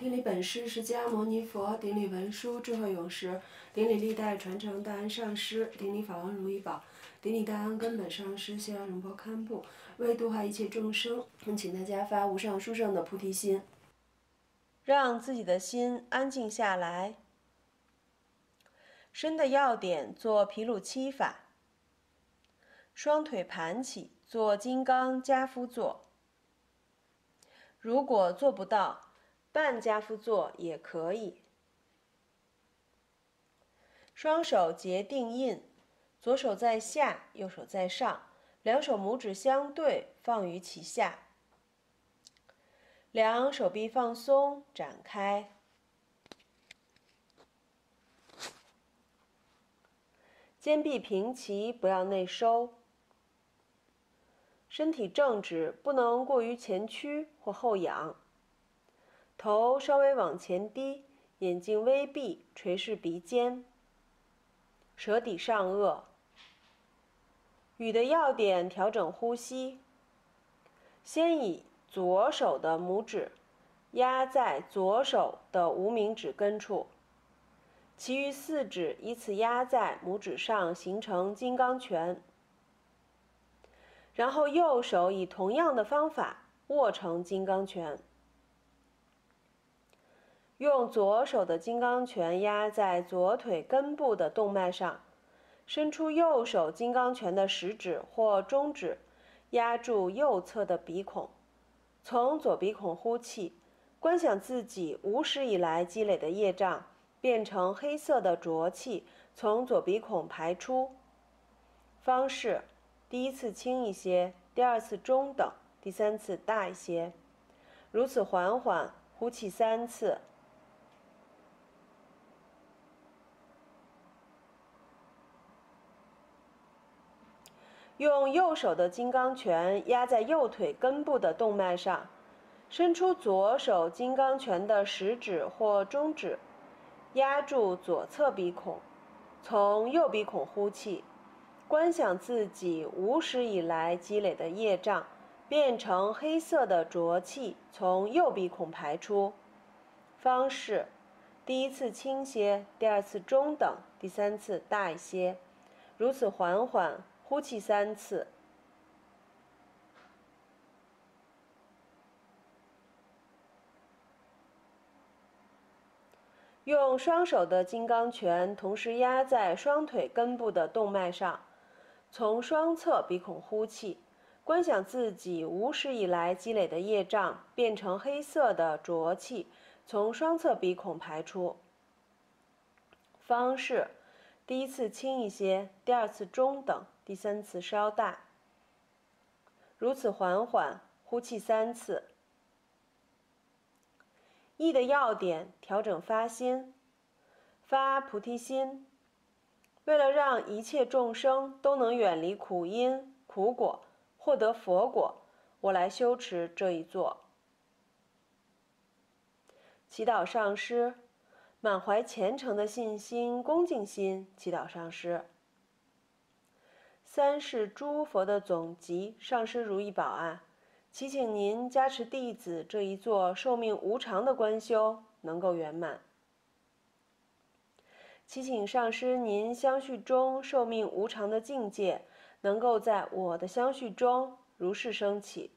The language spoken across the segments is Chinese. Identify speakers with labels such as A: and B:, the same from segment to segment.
A: 顶礼本师释迦牟尼佛，顶礼文殊智慧勇士，顶礼历代传承大恩上师，顶礼法王如意宝，顶礼大恩根本上师西洋仁波堪布，为度化一切众生，请大家发无上殊胜的菩提心，
B: 让自己的心安静下来。身的要点做毗卢七法，双腿盘起做金刚加夫坐。如果做不到，半加夫坐也可以。双手结定印，左手在下，右手在上，两手拇指相对放于其下，两手臂放松展开，肩臂平齐，不要内收。身体正直，不能过于前屈或后仰。头稍微往前低，眼睛微闭，垂视鼻尖，舌抵上颚。语的要点调整呼吸。先以左手的拇指压在左手的无名指根处，其余四指依次压在拇指上，形成金刚拳。然后右手以同样的方法握成金刚拳。用左手的金刚拳压在左腿根部的动脉上，伸出右手金刚拳的食指或中指，压住右侧的鼻孔，从左鼻孔呼气，观想自己无始以来积累的业障变成黑色的浊气，从左鼻孔排出。方式：第一次轻一些，第二次中等，第三次大一些，如此缓缓呼气三次。用右手的金刚拳压在右腿根部的动脉上，伸出左手金刚拳的食指或中指，压住左侧鼻孔，从右鼻孔呼气，观想自己无始以来积累的业障变成黑色的浊气，从右鼻孔排出。方式：第一次轻些，第二次中等，第三次大一些，如此缓缓。呼气三次，用双手的金刚拳同时压在双腿根部的动脉上，从双侧鼻孔呼气，观想自己无始以来积累的业障变成黑色的浊气，从双侧鼻孔排出。方式。第一次轻一些，第二次中等，第三次稍大。如此缓缓呼气三次。意的要点调整发心，发菩提心，为了让一切众生都能远离苦因苦果，获得佛果，我来修持这一座。祈祷上师。满怀虔诚的信心、恭敬心，祈祷上师。三世诸佛的总集，上师如意宝啊，祈请您加持弟子这一座寿命无常的观修能够圆满。祈请上师您相续中寿命无常的境界，能够在我的相续中如是升起。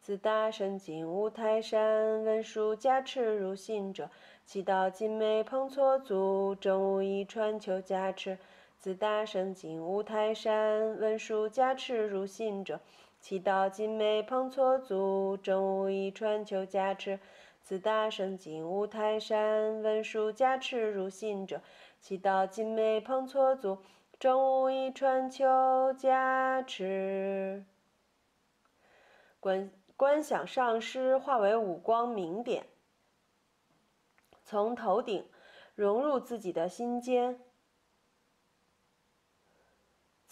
B: 自大圣金五台山，文殊加持如信者，祈祷金梅捧错足，正无一川求加持。自大圣进五台山，文殊加持如信者，祈祷金梅捧错足，正无一传求加持。自大圣进五台山，文殊加持如信者，祈祷金梅捧错足，正无一传求加持。观。观想上师化为五光明点，从头顶融入自己的心间，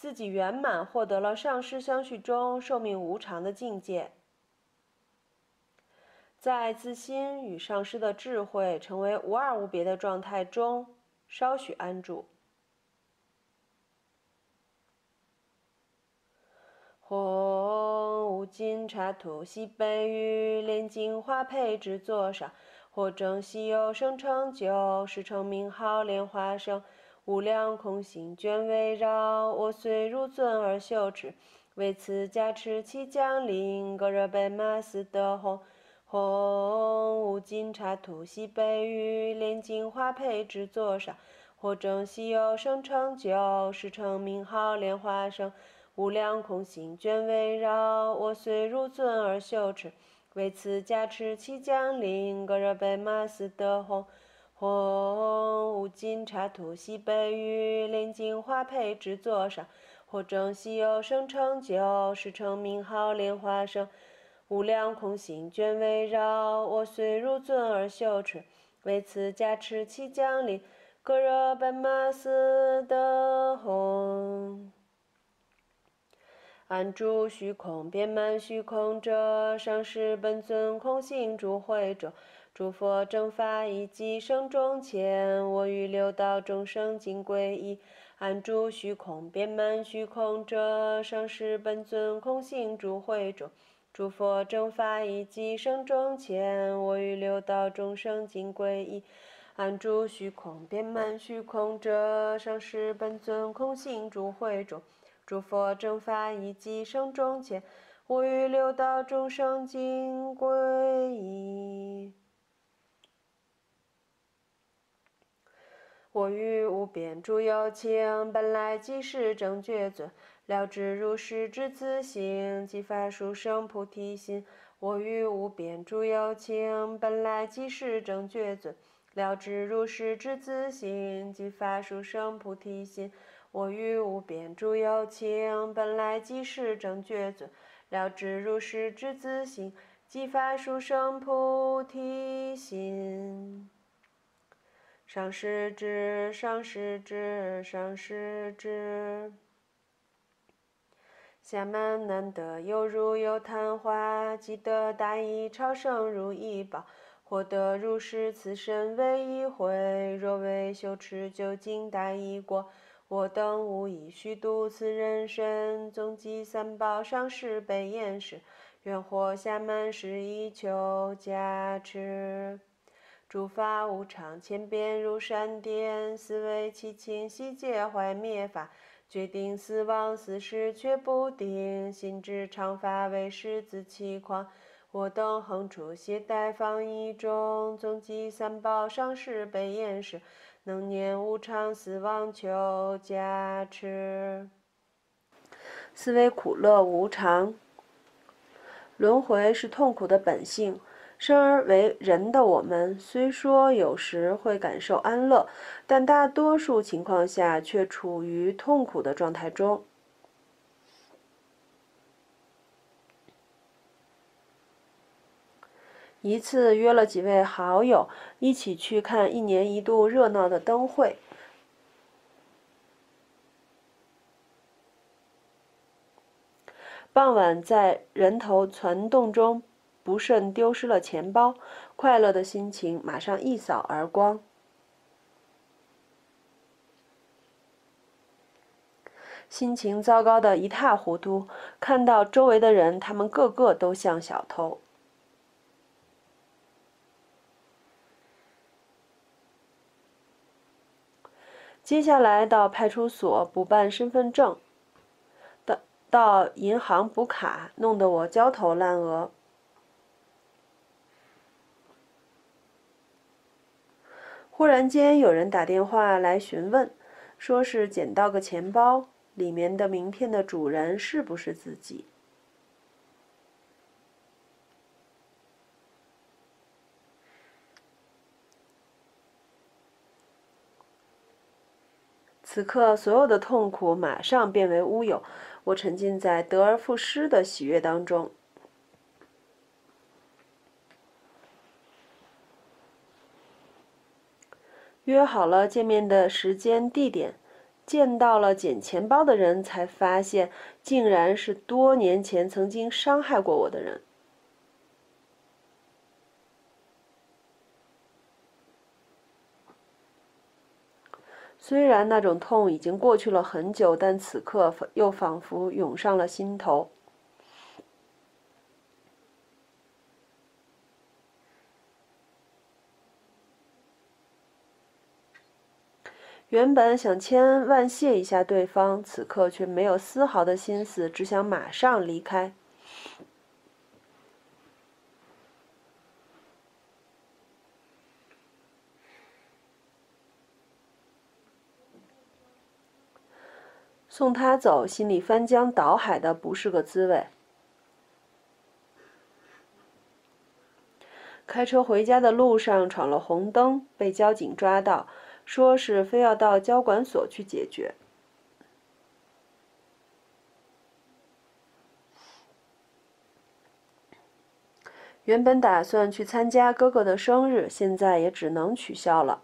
B: 自己圆满获得了上师相续中寿命无常的境界，在自心与上师的智慧成为无二无别的状态中，稍许安住。红五金插图西北雨，连金花配制作上。或正西游生成就，是成名号莲花生。无量空行卷围绕，我虽如尊而修持。为此加持其将领，格热贝玛斯德红。红五金插图西北雨，连金花配制作上。或正西游生成就，时成名号莲花生。无量空行卷围绕，我虽如尊而修持。为此加持其将领，格热贝玛斯德红。红五金插图西北雨，连金花配制作上。或正西游生成就，时成名号莲花生。无量空行卷围绕，我虽如尊而修持。为此加持其将领，格热贝玛斯德红。安住虚空，遍满虚空者，上师本尊空性诸会者，诸佛正法以及生中前，我与六道众生尽归依。安住虚空，遍满虚空者，上师本尊空性诸会者，诸佛正法以及生中前，我与六道众生尽归依。安住虚空，遍满虚空者，上师本尊空性诸会者。诸佛正法以及生中前，我与六道众生尽归依。我于无边诸有情，本来即是正觉尊，了知如是之自性，即发殊胜菩提心。我于无边诸有情，本来即是正觉尊，了知如是之自性，即发殊胜菩提心。我于无边诸有情，本来即是正觉尊，了知如是之自性，即发殊胜菩提心。上师之，上师之，上师之。下满难得有如有昙花，即得大意超生如意宝，获得如是此身为一回。若为修持究竟大意果。我等无以虚度此人生，总集三宝上师悲言时，愿获下满十以求加持。诸法无常，千变如闪电，思维其情，悉皆坏灭法。决定死亡死时却不定，心之常法为师自其狂。我等横处懈怠放逸中，总集三宝上师悲言时。能念无常死亡求加持，思维苦乐无常，轮回是痛苦的本性。生而为人的我们，虽说有时会感受安乐，但大多数情况下却处于痛苦的状态中。一次约了几位好友一起去看一年一度热闹的灯会。傍晚在人头攒动中，不慎丢失了钱包，快乐的心情马上一扫而光。心情糟糕的一塌糊涂，看到周围的人，他们个个都像小偷。接下来到派出所补办身份证，到到银行补卡，弄得我焦头烂额。忽然间有人打电话来询问，说是捡到个钱包，里面的名片的主人是不是自己？此刻，所有的痛苦马上变为乌有。我沉浸在得而复失的喜悦当中。约好了见面的时间地点，见到了捡钱包的人，才发现竟然是多年前曾经伤害过我的人。虽然那种痛已经过去了很久，但此刻又仿佛涌上了心头。原本想千恩万谢一下对方，此刻却没有丝毫的心思，只想马上离开。送他走，心里翻江倒海的，不是个滋味。开车回家的路上闯了红灯，被交警抓到，说是非要到交管所去解决。原本打算去参加哥哥的生日，现在也只能取消了。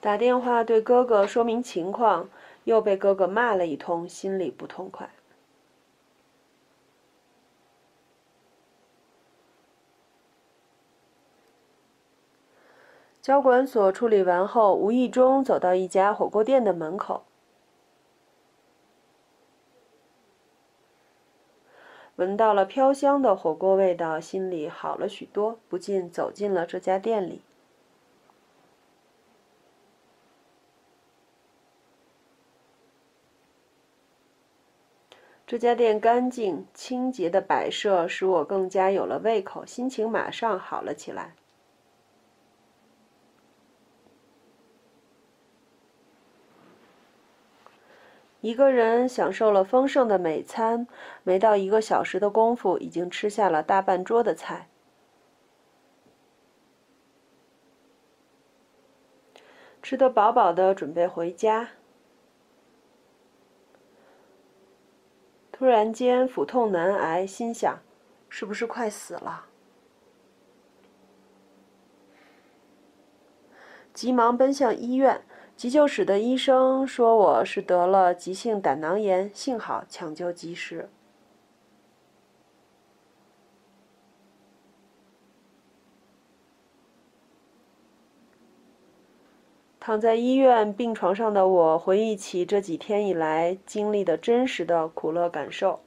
B: 打电话对哥哥说明情况，又被哥哥骂了一通，心里不痛快。交管所处理完后，无意中走到一家火锅店的门口，闻到了飘香的火锅味道，心里好了许多，不禁走进了这家店里。这家店干净清洁的摆设使我更加有了胃口，心情马上好了起来。一个人享受了丰盛的美餐，没到一个小时的功夫，已经吃下了大半桌的菜，吃得饱饱的，准备回家。突然间腹痛难挨，心想：是不是快死了？急忙奔向医院，急救室的医生说我是得了急性胆囊炎，幸好抢救及时。躺在医院病床上的我，回忆起这几天以来经历的真实的苦乐感受。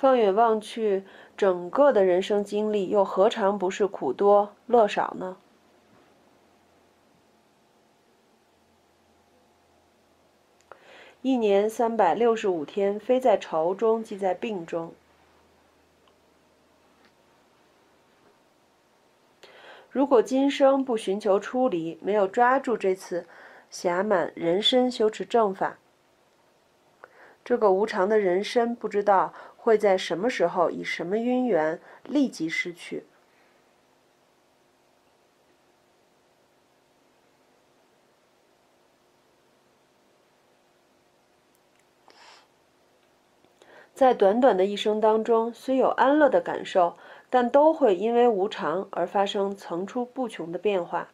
B: 放眼望去，整个的人生经历又何尝不是苦多乐少呢？一年三百六十五天，非在愁中，即在病中。如果今生不寻求出离，没有抓住这次暇满人身修持正法，这个无常的人生不知道会在什么时候以什么因缘立即失去。在短短的一生当中，虽有安乐的感受。但都会因为无常而发生层出不穷的变化，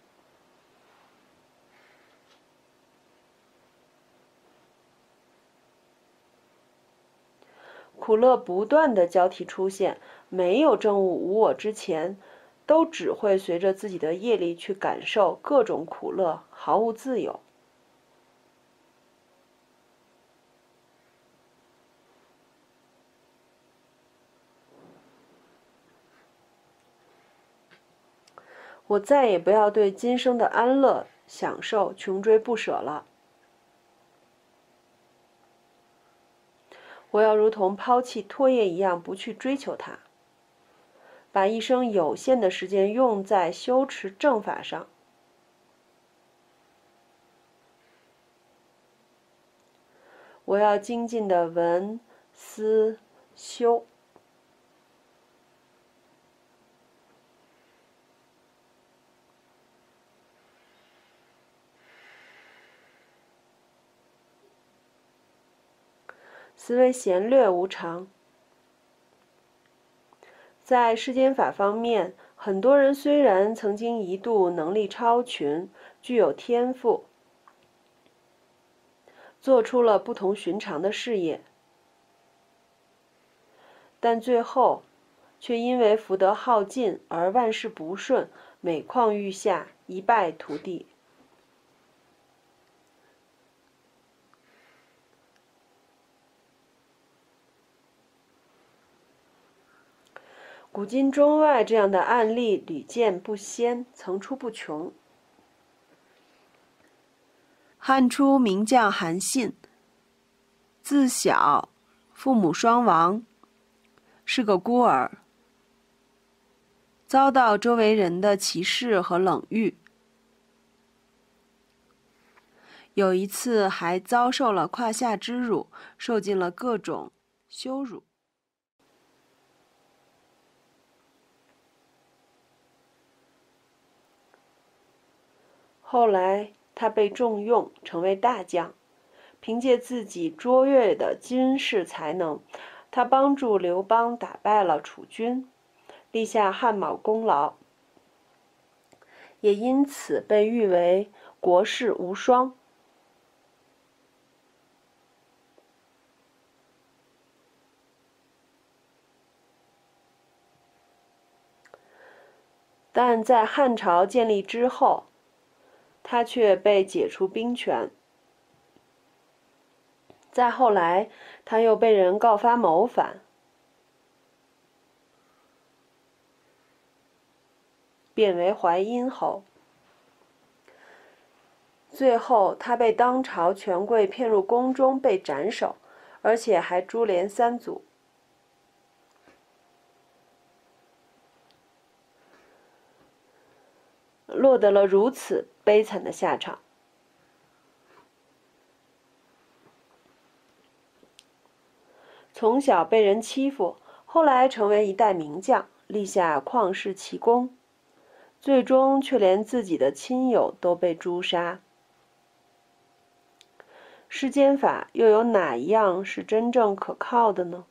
B: 苦乐不断的交替出现。没有正悟无我之前，都只会随着自己的业力去感受各种苦乐，毫无自由。我再也不要对今生的安乐享受穷追不舍了。我要如同抛弃唾液一样，不去追求它，把一生有限的时间用在修持正法上。我要精进的闻思修。思维闲略无常，在世间法方面，很多人虽然曾经一度能力超群，具有天赋，做出了不同寻常的事业，但最后却因为福德耗尽而万事不顺，每况愈下，一败涂地。古今中外这样的案例屡见不鲜，层出不穷。汉初名将韩信，自小父母双亡，是个孤儿，遭到周围人的歧视和冷遇。有一次还遭受了胯下之辱，受尽了各种羞辱。后来他被重用，成为大将。凭借自己卓越的军事才能，他帮助刘邦打败了楚军，立下汗马功劳，也因此被誉为国士无双。但在汉朝建立之后，他却被解除兵权。再后来，他又被人告发谋反，贬为淮阴侯。最后，他被当朝权贵骗入宫中，被斩首，而且还株连三族。落得了如此悲惨的下场。从小被人欺负，后来成为一代名将，立下旷世奇功，最终却连自己的亲友都被诛杀。世间法又有哪一样是真正可靠的呢？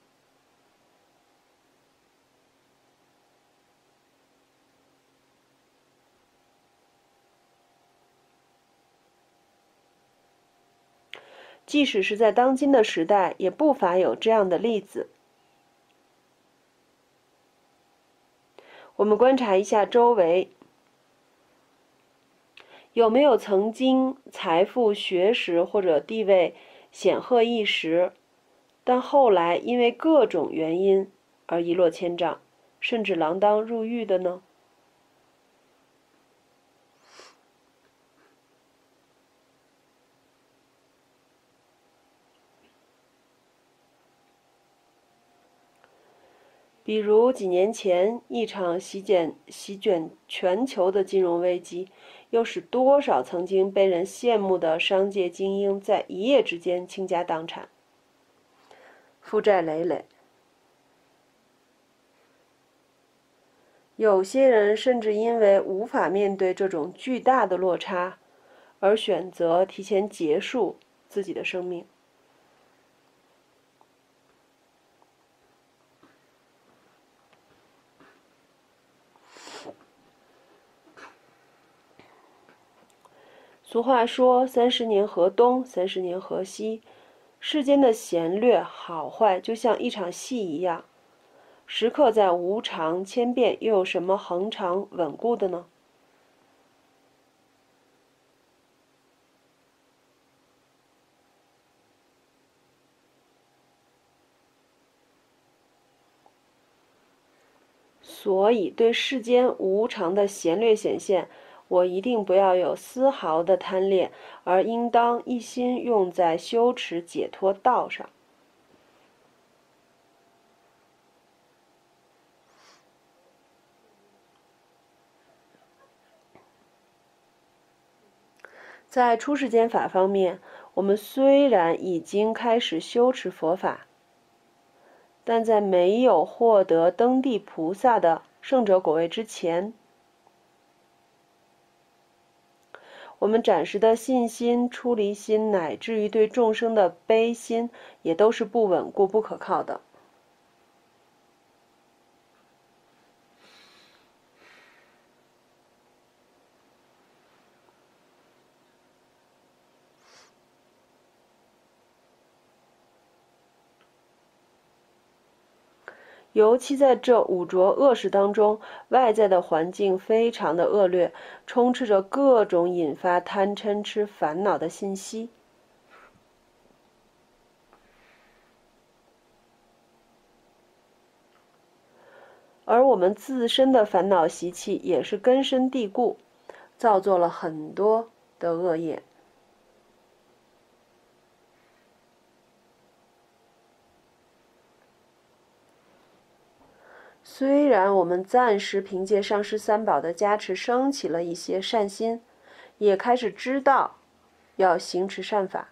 B: 即使是在当今的时代，也不乏有这样的例子。我们观察一下周围，有没有曾经财富、学识或者地位显赫一时，但后来因为各种原因而一落千丈，甚至锒铛入狱的呢？比如几年前一场席卷席卷全球的金融危机，又使多少曾经被人羡慕的商界精英在一夜之间倾家荡产、负债累累。有些人甚至因为无法面对这种巨大的落差，而选择提前结束自己的生命。俗话说：“三十年河东，三十年河西。”世间的贤劣好坏，就像一场戏一样，时刻在无常千变，又有什么恒常稳固的呢？所以，对世间无常的贤劣显现。我一定不要有丝毫的贪恋，而应当一心用在修持解脱道上。在出世间法方面，我们虽然已经开始修持佛法，但在没有获得登地菩萨的圣者果位之前。我们暂时的信心、出离心，乃至于对众生的悲心，也都是不稳固、不可靠的。尤其在这五浊恶世当中，外在的环境非常的恶劣，充斥着各种引发贪嗔痴烦恼的信息。而我们自身的烦恼习气也是根深蒂固，造作了很多的恶业。虽然我们暂时凭借上师三宝的加持升起了一些善心，也开始知道要行持善法，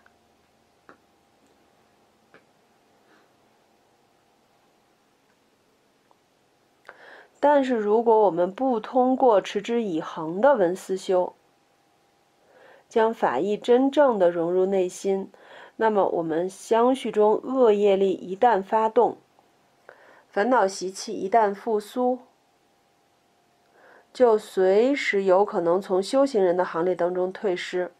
B: 但是如果我们不通过持之以恒的闻思修，将法义真正的融入内心，那么我们相续中恶业力一旦发动。烦恼习气一旦复苏，就随时有可能从修行人的行列当中退失，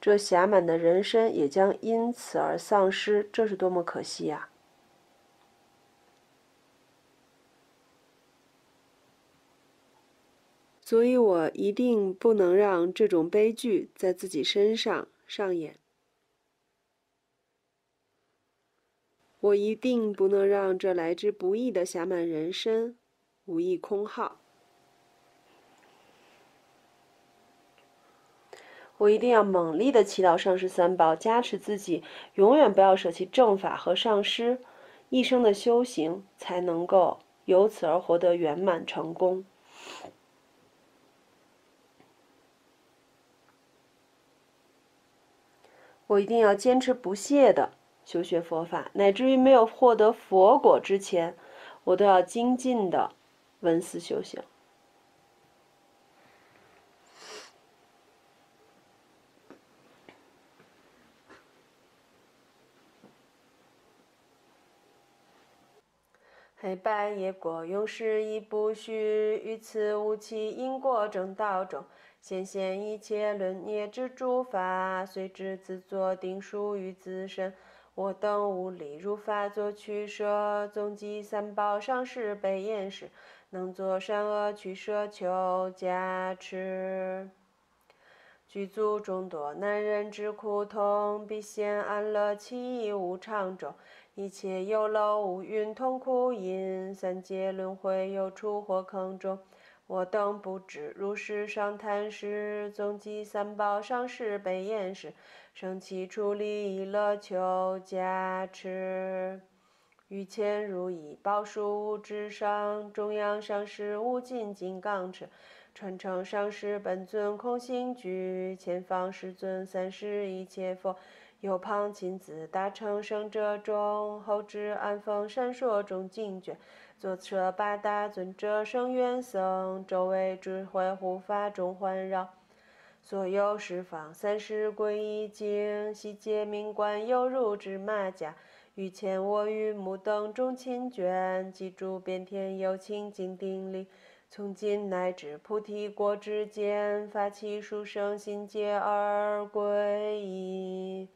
B: 这暇满的人生也将因此而丧失，这是多么可惜呀！所以我一定不能让这种悲剧在自己身上上演。我一定不能让这来之不易的暇满人生无意空耗。我一定要猛力的祈祷上师三宝加持自己，永远不要舍弃正法和上师，一生的修行才能够由此而获得圆满成功。我一定要坚持不懈的。修学佛法，乃至于没有获得佛果之前，我都要精进的闻思修行。黑白业果永世亦不虚，于此无期因果正道中，显现一切轮涅之诸法，随之自作定数于自身。我等无力如法作取舍，总集三宝上师悲言时，能作善恶取舍求加持。具足众多难忍之苦痛，必现安乐其无常中。一切有漏无蕴痛苦因，三界轮回有出或坑中。我等不知如是上谈时，总集三宝上师悲言时。生起处理乐求加持，于前如意宝树之上，中央上师无尽金刚持，传承上师本尊空行居，前方世尊三世一切佛，右旁亲自大成圣者中，后至安风闪烁中警觉，左侧八大尊者圣远僧，周围智慧护法中环绕。所有十方三世皈依经，悉皆名观犹如芝麻甲。于前我与目等众亲眷，及诸遍天有情精顶礼。从今乃至菩提果之间，发起殊胜心结而皈依。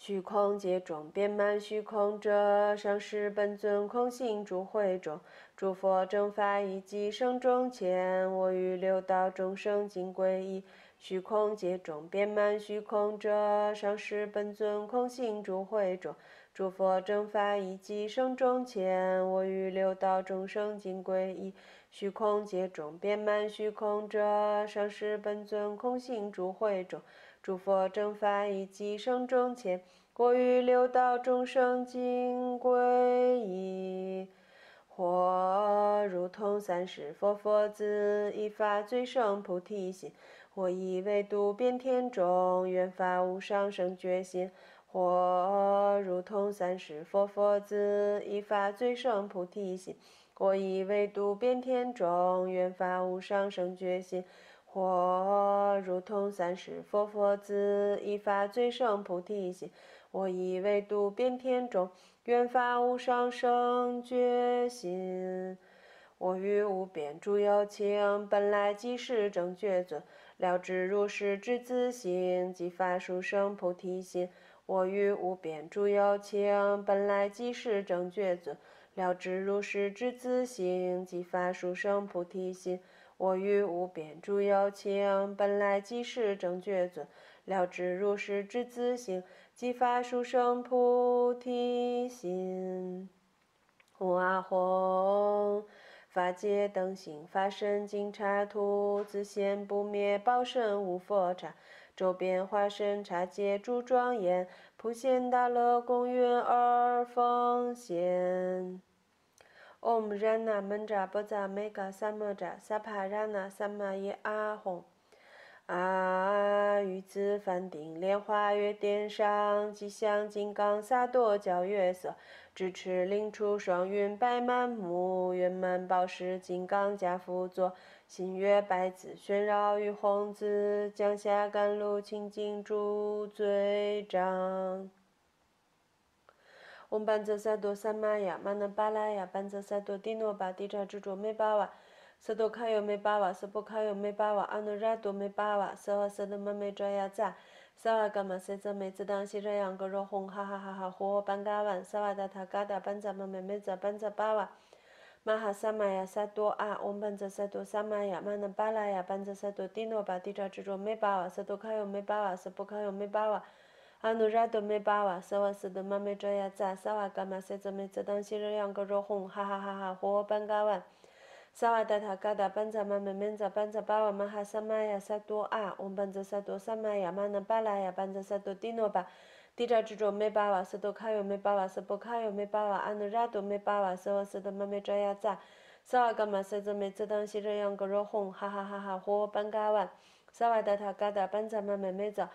B: 虚空界中遍满虚空者，上师本尊空性诸会中。诸佛正法以及生中前，我与六道众生尽皈依。虚空界中遍满虚空者，上师本尊空性诸会中。诸佛正法以及生中前，我与六道众生尽皈依。虚空界中遍满虚空者，上师本尊空性诸会中。诸佛正法以及生中前，过于六道众生尽皈依。或如同三世佛佛子，一发最胜菩提心；或以为度遍天众，愿发无上生觉心；或如同三世佛佛子，一发最胜菩提心；或以为度遍天众，愿发无上生觉心；我如同三世佛佛子，一发最胜菩提心；我以唯独遍天中。愿发无上圣觉心，我于无边诸有情，本来即是正觉尊，了知如是之自性，即发殊胜菩提心。我于无边诸有情，本来即是正觉尊，了知如是之自性，即发殊胜菩提心。我于无边诸有情，本来即是正觉尊，了知如是之自性。即发殊胜菩提心。轰啊轰！法界等行，法身金刹土，自现不灭，报身无佛刹。周边化身刹界诸庄严，普贤大乐公云而奉献。Om Rana Mantra Boza Mega Samudra Saparana Samaye 阿吽。啊！玉子梵顶莲花月殿上，吉祥金刚萨埵教月色，智持灵出双云白满目，圆满宝石金刚加辅佐，新月白子旋绕玉红子，降下甘露清净诸罪障。嗡班则萨多萨玛雅玛那巴拉雅班则萨埵帝诺巴帝扎智卓梅巴瓦。色多卡尤梅巴瓦，色波卡尤梅巴瓦，阿努拉多梅巴瓦，色瓦色的玛梅卓雅扎，萨瓦伽玛色则梅子当西热扬格若红，哈哈哈哈呼班嘎万，萨瓦达塔嘎达班扎玛梅梅扎班扎巴瓦，玛哈萨玛雅萨多阿，嗡班扎萨多萨玛雅玛那巴拉雅班扎萨多蒂诺巴蒂扎执着梅巴瓦，色多卡尤梅巴瓦，色波卡尤梅巴瓦，阿努拉多梅巴瓦，色和色的玛梅卓雅扎，萨瓦伽玛色则梅子当西热扬格罗红，哈哈哈哈呼班嘎万。萨瓦达塔嘎达班扎玛门门扎班扎巴瓦玛哈萨玛雅萨多阿，嗡班扎萨多萨玛雅玛那巴拉雅班扎萨多蒂诺巴，地扎执着梅巴瓦萨多卡尤梅巴瓦萨波卡尤梅巴瓦阿努拉多梅巴瓦萨瓦萨多玛梅扎亚扎，萨瓦伽玛萨则梅则当西热扬格罗红，哈哈哈哈呼班嘎万，萨瓦达塔嘎达班扎玛门门扎，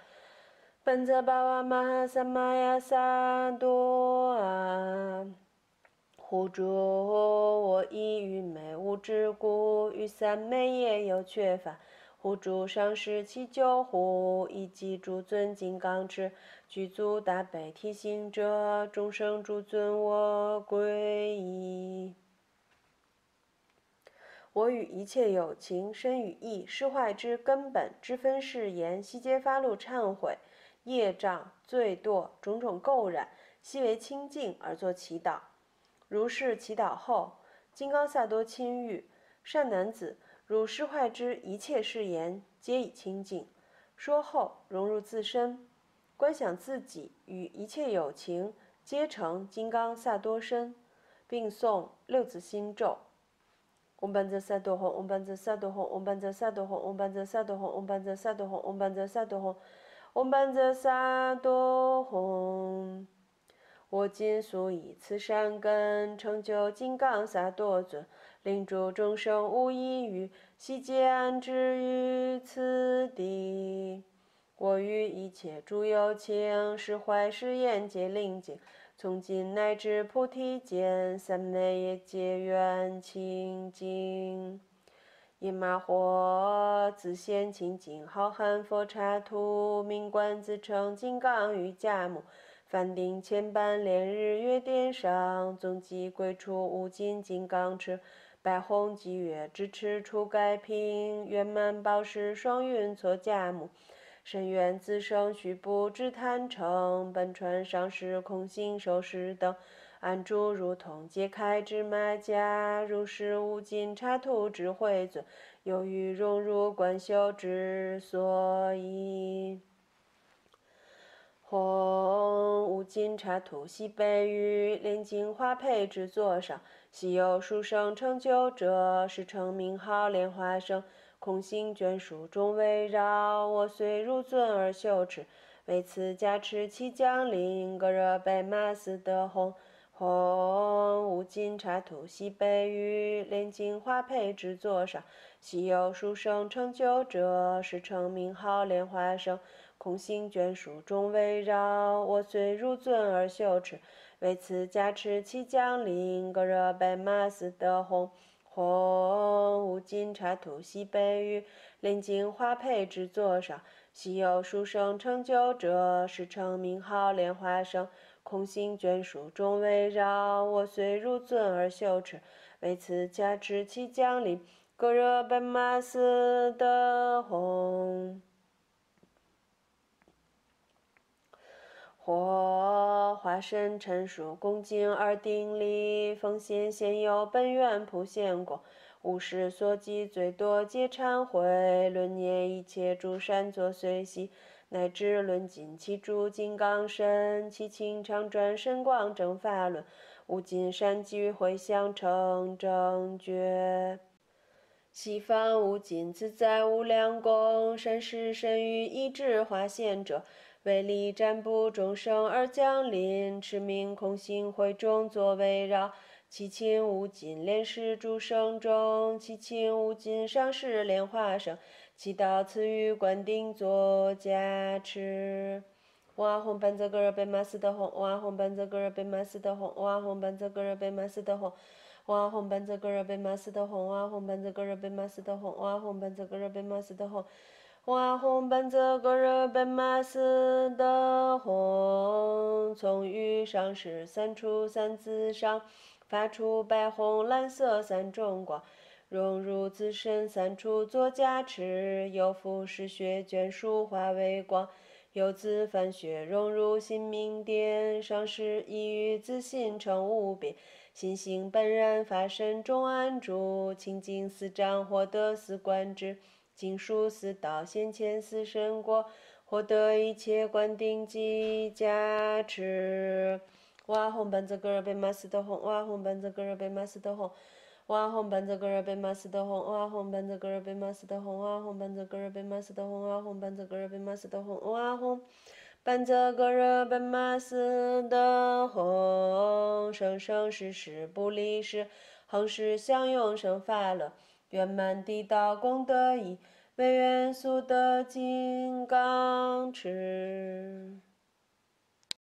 B: 班扎巴瓦玛哈萨玛雅萨多阿。护主，我以愚昧无知故，于三昧也有缺乏。护主上师七九护，以及诸尊金刚持，具足大悲提醒者，众生诸尊我皈依。我与一切有情身语意，释坏之根本之分誓言，悉皆发露忏悔，业障罪堕种种垢染，悉为清净而作祈祷。如是祈祷后，金刚萨多亲语：“善男子，汝失坏之一切誓言，皆已清净。”说后，融入自身，观想自己与一切有情皆成金刚萨多身，并诵六字心咒：“嗡班则萨多吽，嗡班则萨多吽，嗡班则萨多吽，嗡班则萨多吽，嗡班则萨多吽，嗡班则萨多吽，嗡班则萨多红。”我今速以此善根，成就金刚萨多尊，令诸众生无异于，悉皆安置于此地。我与一切诸有情，释怀誓言皆灵净，从今乃至菩提间，三昧也皆愿清净。耶玛惑自现清净浩瀚佛刹土，名观自称金刚瑜伽母。梵顶千般连日月殿上，总集归处无尽金刚持，白虹积月支持出盖屏，圆满宝石双云错迦目，深愿自生须不知贪成，本传上师空行受持等，安住如同揭开之马甲，如是无尽刹土智慧尊，由于融入观修之所以。红无尽刹土西北域，炼金花配制作上，昔有书生成就者，是称名号莲花生。空行眷属中围绕，我虽如尊而修持，为此加持其将领，格热贝玛斯德红。红无尽刹土西北域，炼金花佩之作上，昔有书生成就者，是称名号莲花生。空行眷属中围绕，我虽如尊而羞耻，为此加持其降临，格热贝玛斯德红。红无尽刹土西北域，炼金花佩之作上，昔有书生成就者，是称名号莲花生。空行眷属中围绕，我虽如尊而修持，为此加持其将领，格热贝玛斯德红。或化身陈熟恭敬而顶礼，奉献现有本愿普贤果，无事所及最多皆忏悔，论念一切诸善作随喜，乃至论尽其诸金刚身，其情常转神光正法轮，无尽善机回向成正觉。西方无尽自在无量功，身世身于一智化现者，为力占卜众生而降临，持名空性会众作围绕。其情无尽，莲师诸生中；其情无尽，上师莲花生。祈祷赐予灌顶作加持。哇哄班则格尔贝玛斯德哄，哇哄班则格尔贝玛斯德哄，哇哄班则格尔贝玛斯德哄，哇哄班则格尔贝玛斯德哄，哇哄班则格尔贝玛斯德哄，哇哄班则格尔贝玛斯德哄，哇哄班则格尔贝玛斯德哄，从于上师三处三字上。发出白、红、蓝色三种光，融入自身三处做加持。由复是血眷属化为光，由自凡血融入心明殿。上师意于自心成无边，心性本然发身中安住。清净四障获得四观之，经书四道先前四身果，获得一切观顶及加持。哇哄班则格尔贝玛斯德哄，哇哄班则格尔贝玛斯德哄，哇哄班则格尔贝玛斯德哄，哇哄班则格尔贝玛斯德哄，哇哄班则格尔贝玛斯德哄，哇哄班则格尔贝玛斯德哄，哇哄班则格尔贝玛斯德哄，生生世世不离世，恒时享永生法乐，圆满地道功德意，为愿速得金刚持。